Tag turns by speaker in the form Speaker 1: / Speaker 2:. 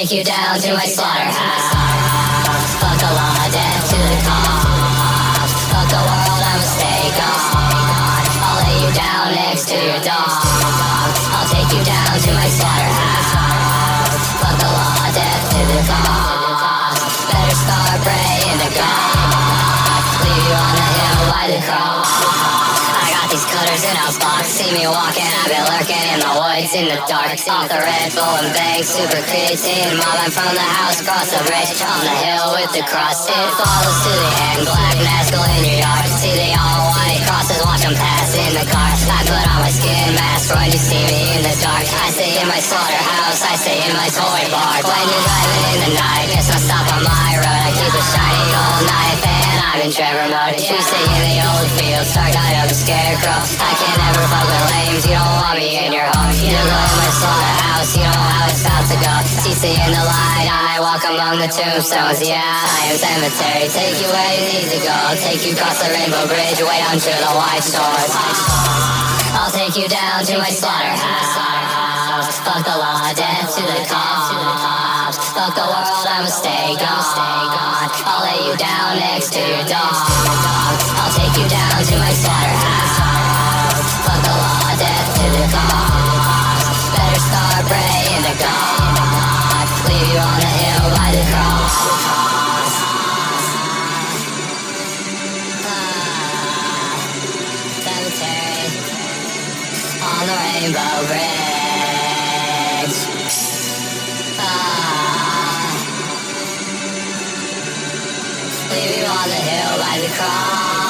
Speaker 1: take you down to my slaughterhouse. Fuck the law, death to the cops. Fuck the world, I'ma stay oh gone. I'll lay you down next to your dog. I'll take you down to my slaughterhouse. In a box. See me walking, I've been lurking in the woods in the dark. Off the Red Bull and bang, super creatine. Mobbing from the house, cross the bridge on the hill with the cross. It follows to the end, black Nazgul in your yard. See the all white crosses, watch them pass in the car. I put on my skin mask when you see me in the dark. I stay in my slaughterhouse, I stay in my toy bar. When you're driving in the night, and Trevor mode. You in the old fields, dark night of the scarecrow. I can never fuck with lames, you don't want me in your home. You don't in my slaughterhouse, you know how it's about to go. Stay in the light, I walk among the tombstones. Yeah, I am Sematary, take you where you need to go. Take you across the rainbow bridge, way down the white swords. I'll take you down to my slaughterhouse. Fuck the law, death to the cops. Fuck the world, Stay gone. I'll lay you down next to your dog. I'll take you down to my slaughterhouse. Fuck the law, death to the cops. Better start praying to God. Leave you on the hill by the cross. On the rainbow bridge. On the hill by the cross.